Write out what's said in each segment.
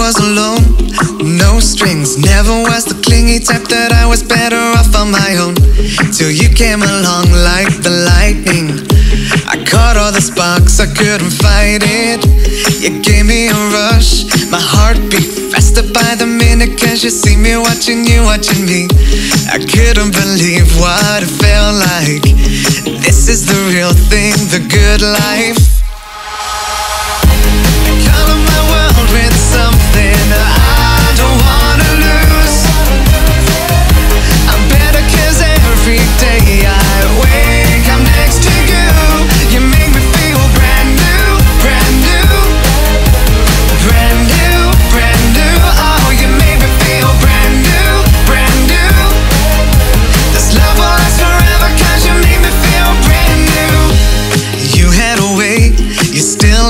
was alone, no strings. Never was the clingy type that I was better off on my own. Till you came along like the lightning. I caught all the sparks, I couldn't fight it. You gave me a rush, my heart beat faster by the minute. Cause you see me watching you, watching me. I couldn't believe what it felt like. This is the real thing, the good life.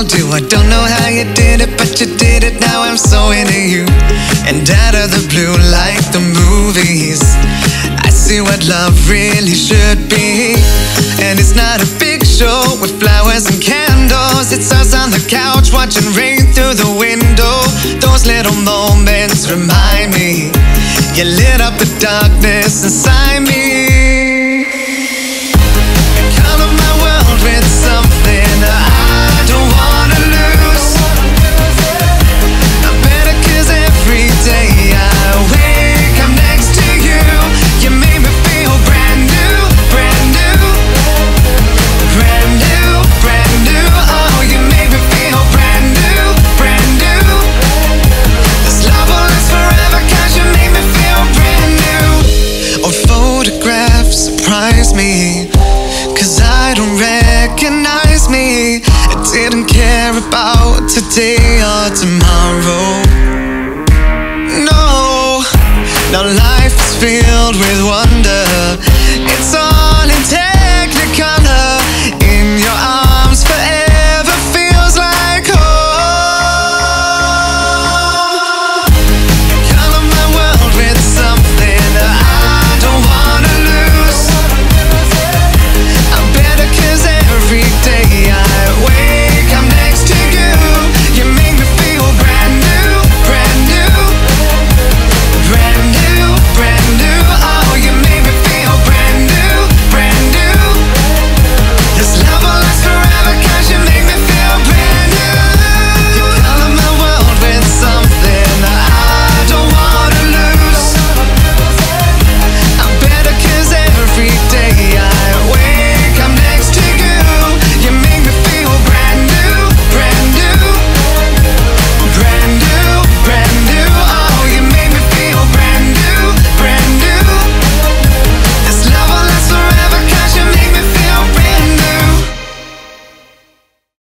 Do. I don't know how you did it, but you did it. Now I'm so into you. And out of the blue, like the movies, I see what love really should be. And it's not a big show with flowers and candles. It's us on the couch watching rain through the window. Those little moments remind me you lit up the darkness inside me. Me. Cause I don't recognize me. I didn't care about today or tomorrow. No, now life is filled with wonder.